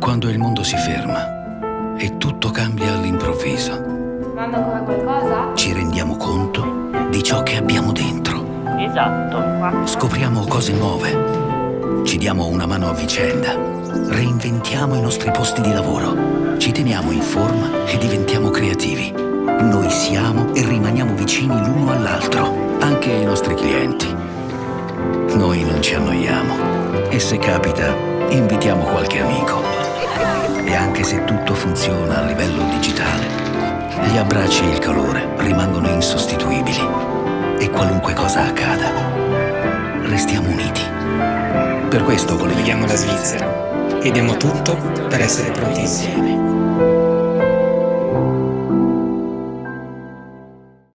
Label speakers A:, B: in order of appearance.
A: Quando il mondo si ferma e tutto cambia all'improvviso, ci rendiamo conto di ciò che abbiamo dentro.
B: Esatto.
A: Scopriamo cose nuove, ci diamo una mano a vicenda, reinventiamo i nostri posti di lavoro, ci teniamo in forma e diventiamo creativi. Noi siamo e rimaniamo vicini l'uno all'altro, anche ai nostri clienti. Noi non ci annoiamo e se capita invitiamo qualche funziona a livello digitale, gli abbracci e il calore rimangono insostituibili e qualunque cosa accada, restiamo uniti. Per questo colleghiamo
C: la Svizzera e diamo tutto per essere pronti insieme.